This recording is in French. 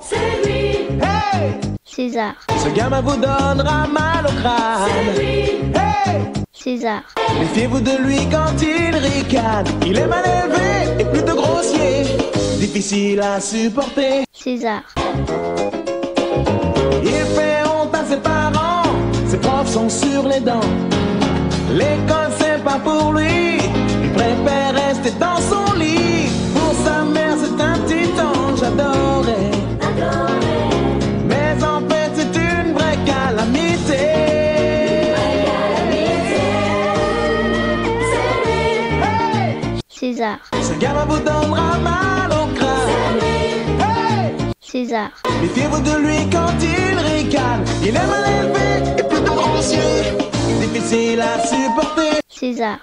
C'est lui, Hey César, Ce gamin vous donnera mal au crâne. c'est lui, Hey César, Méfiez-vous de lui quand il ricane. Il est mal élevé et plutôt grossier. Difficile à supporter. César, Il fait honte à ses parents. Ses profs sont sur les dents. L'école c'est pas pour lui. César, Ce gamin vous donnera mal au crâne. Hey César, Méfiez-vous de lui quand il ricane. Il est mal élevé et plutôt grossier. Difficile à supporter. César,